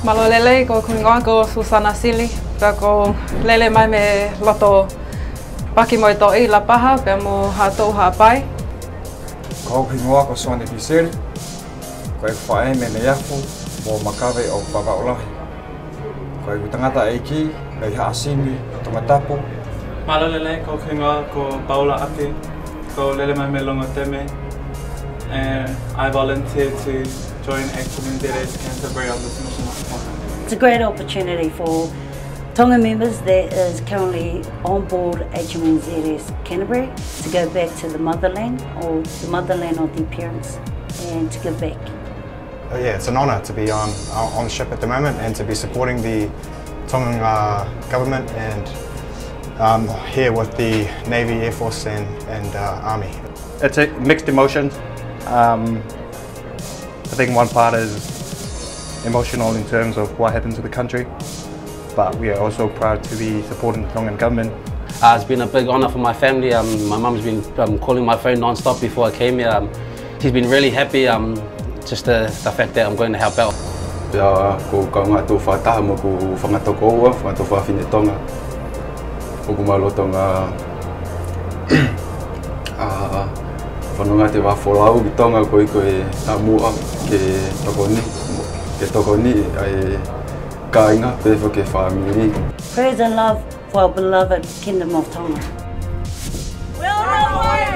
Malo lele ko kungoa ko Susana Sili. Ka ko lele mai me loto paki mo to i la paha pe mo ha to ha pai. Ko kungoa ko Sone Biseri. Ko e whae me me yafu mo makawe o baba olahi. Ko e tangata eiki, me ha asini, tumatapu. Malo lele ko kungoa ko Paula Ake. Ko lele mai me longa teme. And I volunteered to join Action Zeres Canterbury on this mission. It's a great opportunity for Tonga members that is currently on board HMNZS Canterbury to go back to the motherland or the motherland of their parents and to give back. Uh, yeah, it's an honour to be on uh, on ship at the moment and to be supporting the Tongan uh, government and um, here with the Navy, Air Force and, and uh, Army. It's a mixed emotions. Um, I think one part is emotional in terms of what happened to the country, but we are also proud to be supporting the Tongan government. Uh, it's been a big honour for my family. Um, my mum's been um, calling my phone non-stop before I came here. Um, she's been really happy, um, just the, the fact that I'm going to help out. Pia ko ka ngā tō whātaha mo ko whangatoko ua, whangatō whawhine tonga. O ko maloto ngā whanonga te wāwhora au ki tonga koi koe e a mua ke toko ni. Ke toko ni e kāinga pēwha ke whāmiri. Praise and love for our beloved Kingdom of Tonga. Will Rapoia!